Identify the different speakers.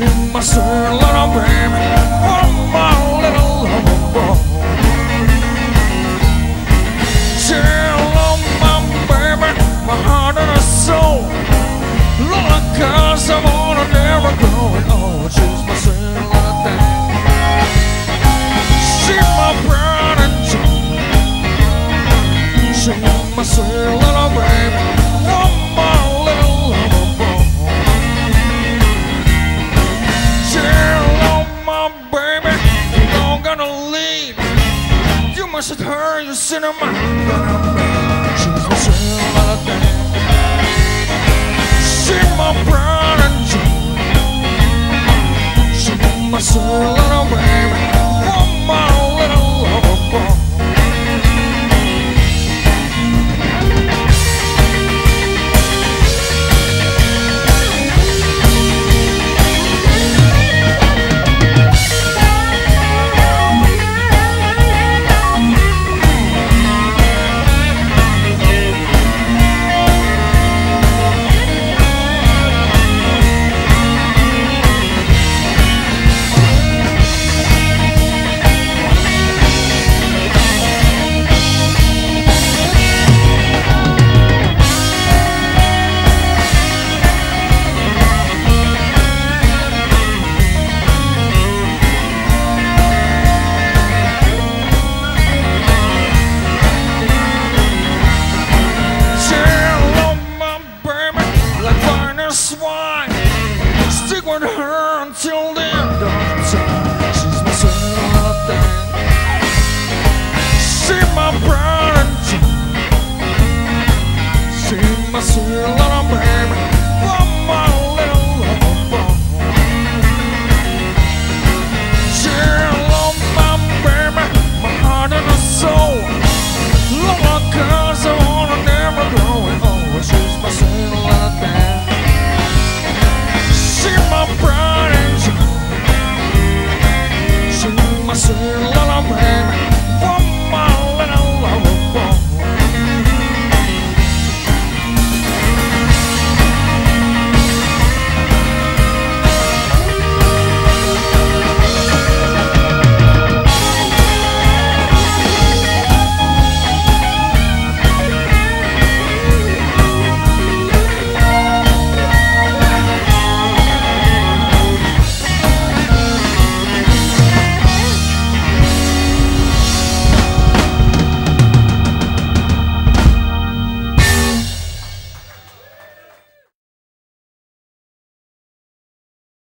Speaker 1: you, my little baby, oh my little lover boy. My baby, my heart and soul. Cause I'm never. She's my little thing. She's my pride and joy. She's my Heard you seen her man. She's my little thing. She's my pride and. She's my sweet with her until the end of time. She's my thing. She's my pride and joy. She's my little baby. 是吗？